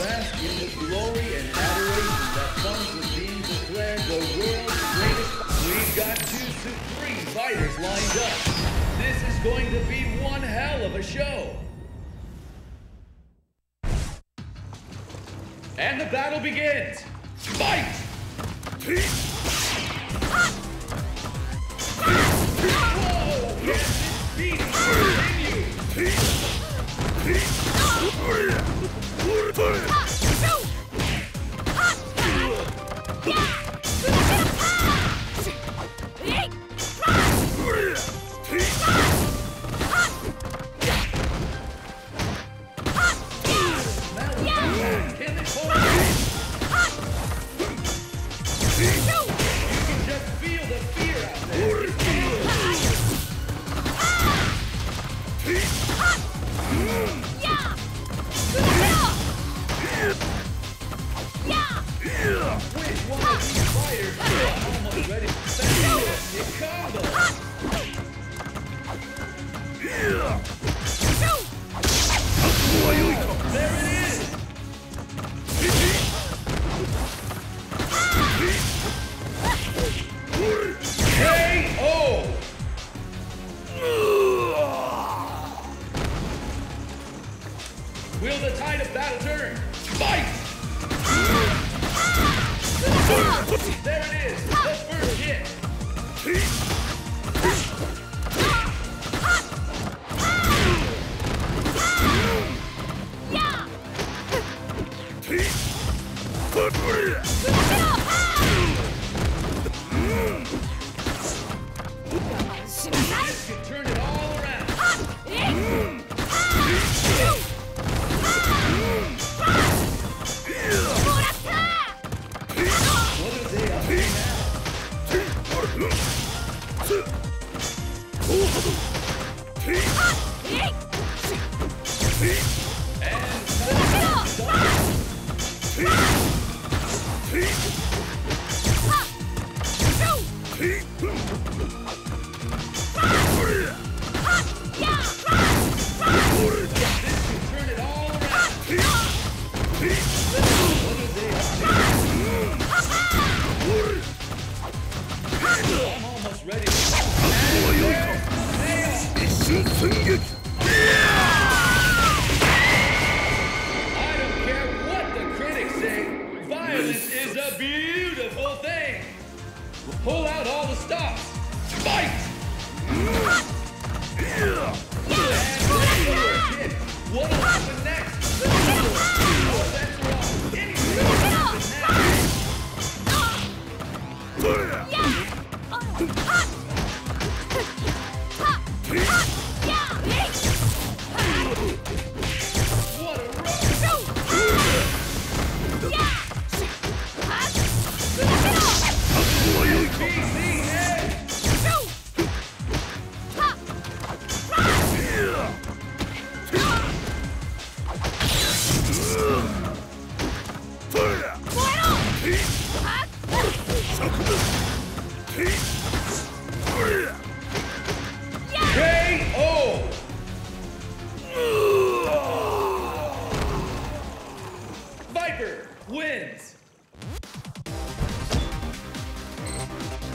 bask in glory and adoration that comes with being declared the world's greatest. We've got two supreme fighters lined up. This is going to be one hell of a show. And the battle begins. Fight! Holy Will the tide of battle turn? Fight! There it is, the first hit. Ready. is a beautiful thing. Pull out all the stops. Fight! Tiger wins.